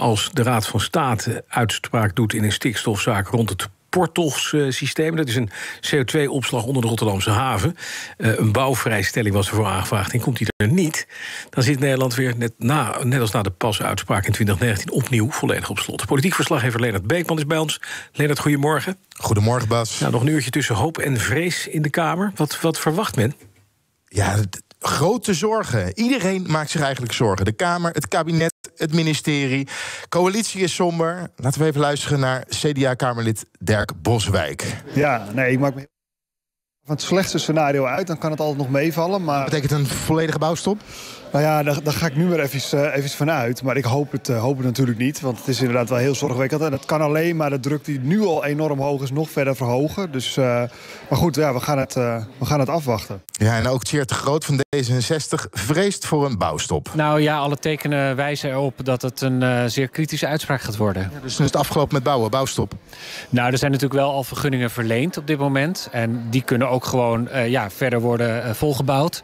als de Raad van State uitspraak doet in een stikstofzaak rond het Portos-systeem. Dat is een CO2-opslag onder de Rotterdamse haven. Uh, een bouwvrijstelling was ervoor aangevraagd en komt die er niet... dan zit Nederland weer, net, na, net als na de pas-uitspraak in 2019... opnieuw volledig op slot. Politiek verslaggever Leonard Beekman is bij ons. Leonard, goedemorgen. Goedemorgen, Bas. Nou, nog een uurtje tussen hoop en vrees in de Kamer. Wat, wat verwacht men? Ja, grote zorgen. Iedereen maakt zich eigenlijk zorgen. De Kamer, het kabinet, het ministerie. Coalitie is somber. Laten we even luisteren naar CDA-Kamerlid Dirk Boswijk. Ja, nee, ik maak me van het slechtste scenario uit. Dan kan het altijd nog meevallen. Maar... Betekent een volledige bouwstop? Nou ja, daar, daar, ga ik nu maar even, uh, even vanuit. Maar ik hoop het, uh, hoop het natuurlijk niet. Want het is inderdaad wel heel zorgwekkend. En dat kan alleen maar de druk die nu al enorm hoog is... nog verder verhogen. Dus, uh, maar goed, ja, we, gaan het, we gaan het afwachten. Ja, en ook Tjeerd de Groot van D66 vreest voor een bouwstop. Nou ja, alle tekenen wijzen erop dat het een zeer kritische uitspraak gaat worden. Ja, dus is het afgelopen met bouwen, bouwstop? Nou, er zijn natuurlijk wel al vergunningen verleend op dit moment. En die kunnen ook gewoon ja, verder worden volgebouwd.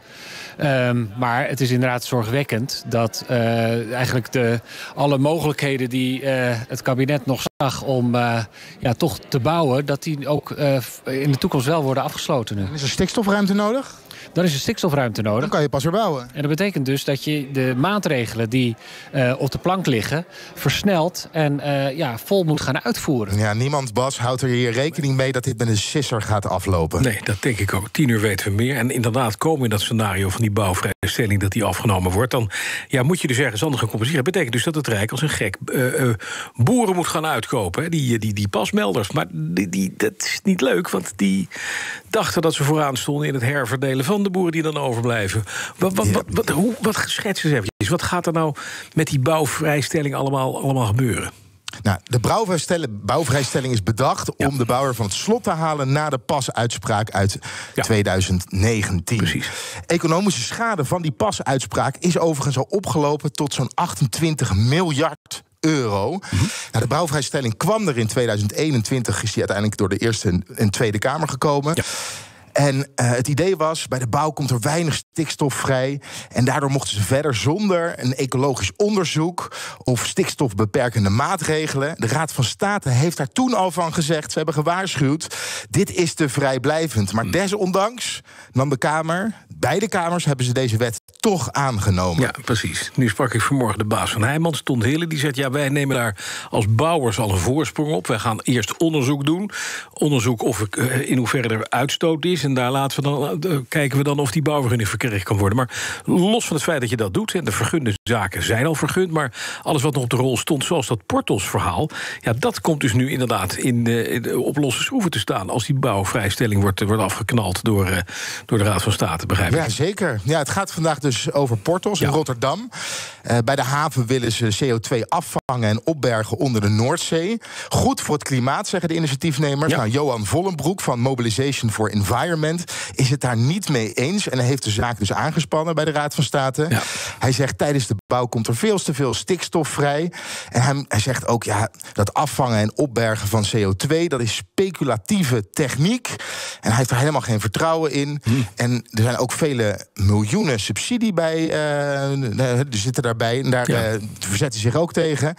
Um, maar het is inderdaad zorgwekkend dat uh, eigenlijk de, alle mogelijkheden die uh, het kabinet nog zag om uh, ja, toch te bouwen, dat die ook in de toekomst wel worden afgesloten nu. Is er stikstofruimte nodig? Dan is er stikstofruimte nodig. Dan kan je pas weer bouwen. En dat betekent dus dat je de maatregelen die uh, op de plank liggen... versneld en uh, ja, vol moet gaan uitvoeren. Ja, niemand, Bas, houdt er hier rekening mee... dat dit met een sisser gaat aflopen. Nee, dat denk ik ook. Tien uur weten we meer. En inderdaad, komen in dat scenario van die bouwvrijstelling... dat die afgenomen wordt, dan ja, moet je dus ergens anders gaan compenseren. Dat betekent dus dat het Rijk als een gek uh, boeren moet gaan uitkopen. Hè? Die, die, die pasmelders. Maar die, die, dat is niet leuk, want die dachten dat ze vooraan stonden... in het herverdelen van de boeren die dan overblijven. Wat, wat, wat, wat, hoe, wat schets eens eventjes. Wat gaat er nou met die bouwvrijstelling allemaal, allemaal gebeuren? Nou, de bouwvrijstelling, is bedacht ja. om de bouwer van het slot te halen na de pasuitspraak uit ja. 2019. Precies. Economische schade van die pasuitspraak is overigens al opgelopen tot zo'n 28 miljard euro. Mm -hmm. nou, de bouwvrijstelling kwam er in 2021, is die uiteindelijk door de Eerste en Tweede Kamer gekomen. Ja. En uh, het idee was, bij de bouw komt er weinig stikstof vrij. En daardoor mochten ze verder zonder een ecologisch onderzoek of stikstofbeperkende maatregelen. De Raad van State heeft daar toen al van gezegd. Ze hebben gewaarschuwd. Dit is te vrijblijvend. Maar desondanks nam de Kamer, beide kamers hebben ze deze wet toch aangenomen. Ja, precies. Nu sprak ik vanmorgen de baas van Heijmans, Ton Hille. Die zegt, ja, wij nemen daar als bouwers al een voorsprong op. Wij gaan eerst onderzoek doen. Onderzoek of uh, in hoeverre er uitstoot is. En daar laten we dan, uh, kijken we dan of die bouwvergunning verkregen kan worden. Maar los van het feit dat je dat doet... en de vergunde zaken zijn al vergund... maar alles wat nog op de rol stond, zoals dat Portos-verhaal... ja, dat komt dus nu inderdaad in, uh, in, op losse schroeven te staan... als die bouwvrijstelling wordt, wordt afgeknald door, door de Raad van State, begrijp ik? Ja, zeker. Ja, het gaat vandaag dus over Portos ja. in Rotterdam. Uh, bij de haven willen ze CO2 afvangen en opbergen onder de Noordzee. Goed voor het klimaat, zeggen de initiatiefnemers. Ja. Nou, Johan Vollenbroek van Mobilization for Environment is het daar niet mee eens. En hij heeft de zaak dus aangespannen bij de Raad van State. Ja. Hij zegt tijdens de bouw komt er veel te veel stikstof vrij. En hij, hij zegt ook, ja, dat afvangen en opbergen van CO2... dat is speculatieve techniek. En hij heeft er helemaal geen vertrouwen in. Hm. En er zijn ook vele miljoenen subsidie bij. Uh, er zitten daarbij. En daar ja. uh, verzet hij zich ook tegen.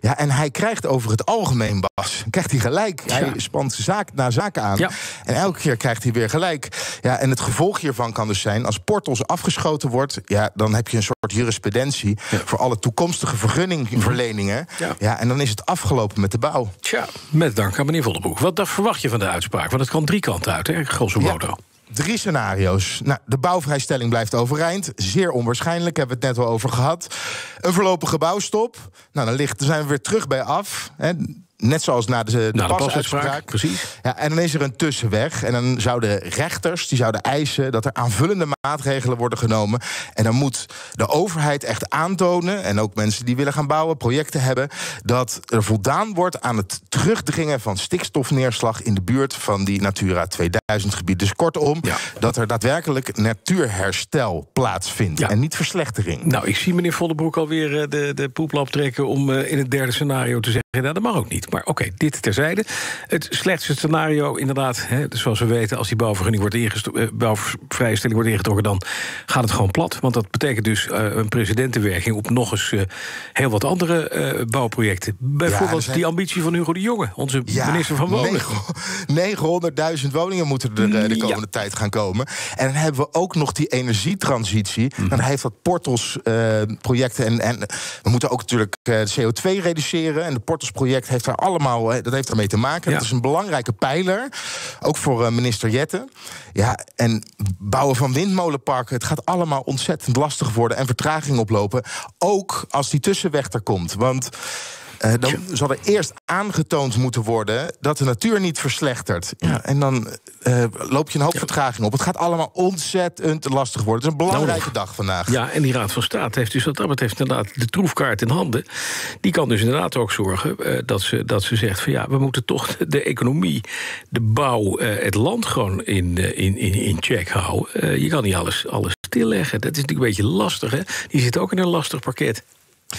Ja, en hij krijgt over het algemeen, Bas, krijgt hij gelijk. Ja. Hij spant zaak na zaak aan. Ja. En elke keer krijgt hij weer gelijk. Ja, en het gevolg hiervan kan dus zijn... als Portos afgeschoten wordt... Ja, dan heb je een soort jurisprudentie... Voor alle toekomstige vergunningverleningen. Ja. ja, en dan is het afgelopen met de bouw. Tja, met dank aan meneer Vollenbroek. Wat verwacht je van de uitspraak? Want het kan drie kanten uit, hè, grosso modo. Drie scenario's. Nou, de bouwvrijstelling blijft overeind. Zeer onwaarschijnlijk, hebben we het net al over gehad. Een voorlopige bouwstop. Nou, dan, ligt, zijn we weer terug bij af. Hè. Net zoals na de, de, pasuitspraak. Precies. Ja, en dan is er een tussenweg. En dan zouden rechters die zouden eisen dat er aanvullende maatregelen worden genomen. En dan moet de overheid echt aantonen, en ook mensen die willen gaan bouwen, projecten hebben, dat er voldaan wordt aan het terugdringen van stikstofneerslag in de buurt van die Natura 2000 gebied. Dus kortom, ja. dat er daadwerkelijk natuurherstel plaatsvindt ja. en niet verslechtering. Nou, ik zie meneer Vollebroek alweer de, de poeplap trekken om in het derde scenario te zeggen. nou, dat mag ook niet. Maar oké, dit terzijde. Het slechtste scenario, inderdaad, hè, dus zoals we weten, als die bouwvergunning wordt ingestoken, uh, bouwvrijstelling wordt ingetrokken, dan gaat het gewoon plat. Want dat betekent dus uh, een precedentenwerking op nog eens uh, heel wat andere uh, bouwprojecten. Bijvoorbeeld ja, zijn... die ambitie van Hugo de Jonge, onze ja, minister van Wonen. 900.000 woningen moeten er de komende ja. tijd gaan komen. En dan hebben we ook nog die energietransitie. Mm. Dan heeft dat Portos projecten en, en we moeten ook natuurlijk de CO2 reduceren en de Portos project heeft daar allemaal dat heeft daarmee te maken. Ja. Dat is een belangrijke pijler, ook voor uh, minister Jette. Ja, en bouwen van windmolenparken, het gaat allemaal ontzettend lastig worden en vertraging oplopen. Ook als die tussenweg er komt. Want uh, dan zal er eerst aangetoond moeten worden dat de natuur niet verslechtert. Ja, en dan uh, loop je een hoop vertraging op. Het gaat allemaal ontzettend lastig worden. Het is een belangrijke nou, dag vandaag. Ja, en die Raad van State heeft dus wat dat betreft inderdaad de troefkaart in handen. Die kan dus inderdaad ook zorgen uh, dat, ze, dat ze zegt van ja, we moeten toch de economie, de bouw, het land gewoon in, in, in, in check houden. je kan niet alles, alles stilleggen. Dat is natuurlijk een beetje lastig. Hè? Die zit ook in een lastig pakket.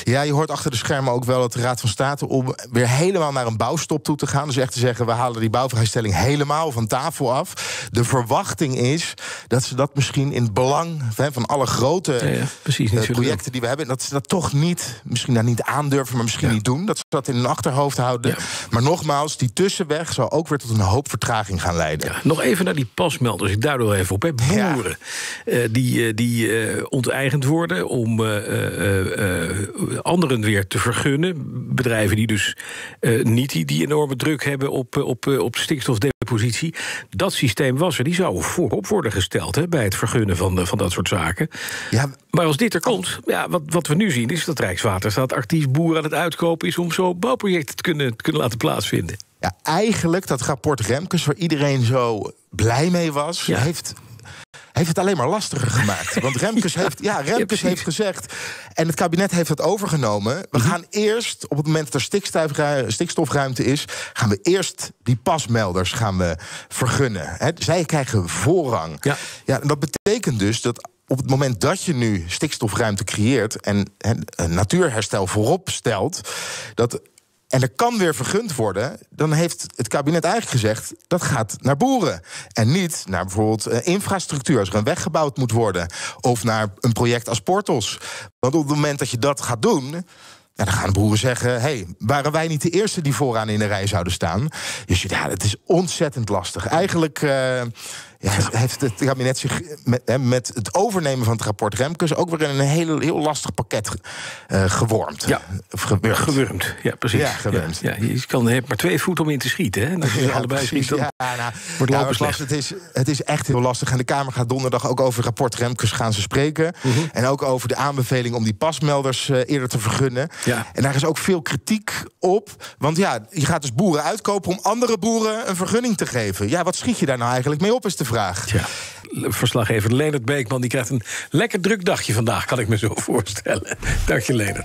Ja, je hoort achter de schermen ook wel dat de Raad van State... om weer helemaal naar een bouwstop toe te gaan. Dus echt te zeggen, we halen die bouwvrijstelling helemaal van tafel af. De verwachting is dat ze dat misschien in het belang van alle grote ja, ja, precies, uh, projecten die we hebben... dat ze dat toch niet, misschien daar niet aandurven, maar misschien ja. niet doen. Dat ze dat in hun achterhoofd houden. Maar nogmaals, die tussenweg zal ook weer tot een hoop vertraging gaan leiden. nog even naar die pasmelders, ik duid er even op. Hè. Boeren uh, die, uh, die onteigend worden om anderen weer te vergunnen. Bedrijven die dus uh, niet die, die, enorme druk hebben op, op, op stikstofdepositie. Dat systeem was er. Die zou voorop worden gesteld hè, bij het vergunnen van, van dat soort zaken. Ja, maar als dit er komt, ja, wat, wat we nu zien is dat Rijkswaterstaat actief boeren aan het uitkopen is om zo bouwprojecten te kunnen, te kunnen laten plaatsvinden. Ja, eigenlijk dat rapport Remkes, waar iedereen zo blij mee was, ja. heeft heeft het alleen maar lastiger gemaakt. Want Remkes, heeft, ja, Remkes ja, heeft gezegd, en het kabinet heeft dat overgenomen... we -hmm. gaan eerst, op het moment dat er stikstofruimte is... gaan we eerst die pasmelders gaan we vergunnen. He, zij krijgen voorrang. Ja. Ja, en dat betekent dus dat op het moment dat je nu stikstofruimte creëert en, en natuurherstel voorop stelt, dat en er kan weer vergund worden, dan heeft het kabinet eigenlijk gezegd dat gaat naar boeren. En niet naar bijvoorbeeld uh, infrastructuur, als er een weg gebouwd moet worden. Of naar een project als Portos. Want op het moment dat je dat gaat doen. Dan gaan boeren zeggen: hey, waren wij niet de eerste die vooraan in de rij zouden staan? Dus ja, het is ontzettend lastig. Eigenlijk. Uh, ja, heeft het kabinet zich met, met, het overnemen van het rapport Remkes ook weer in een heel, heel lastig pakket uh, gewormd. Ja, of gewurmd. gewurmd. Ja, precies. Ja, gewurmd. Ja, ja, je kan, hebt maar twee voeten om in te schieten. Hè? Als je allebei schiet, dan ja, nou, wordt ja, het, het, is, het is echt heel lastig. En de Kamer gaat donderdag ook over het rapport Remkes gaan ze spreken. -huh. En ook over de aanbeveling om die pasmelders uh, eerder te vergunnen. Ja. En daar is ook veel kritiek op. Want ja, je gaat dus boeren uitkopen om andere boeren een vergunning te geven. Ja, wat schiet je daar nou eigenlijk mee op, is de vraag. Ja. Verslaggever Leonard Beekman die krijgt een lekker druk dagje vandaag, kan ik me zo voorstellen. Dank je, Leonard.